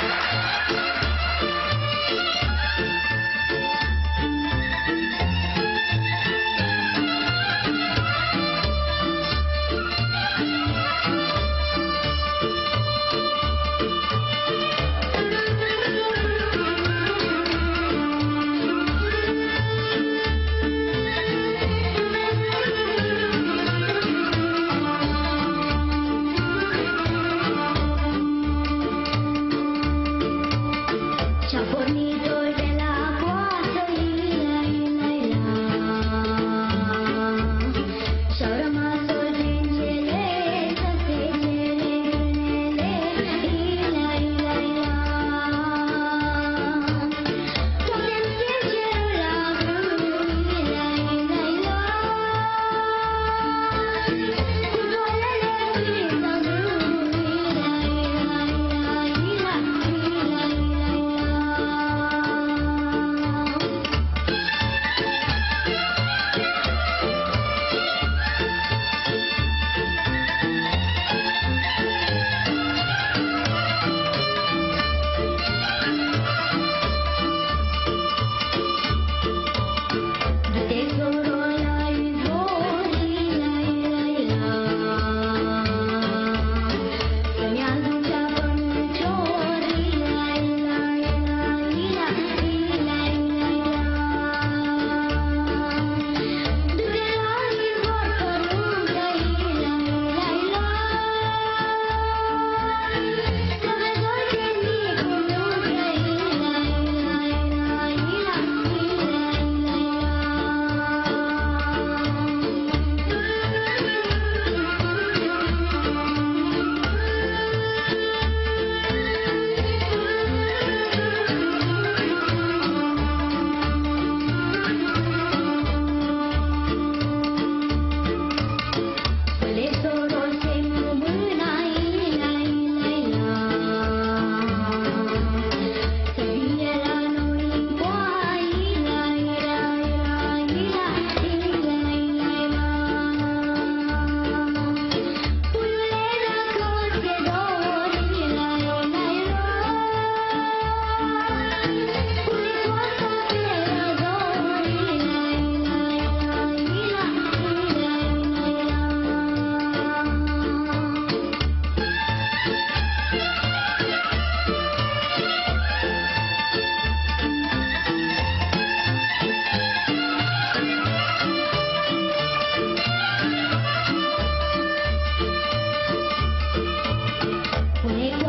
Música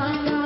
Thank you.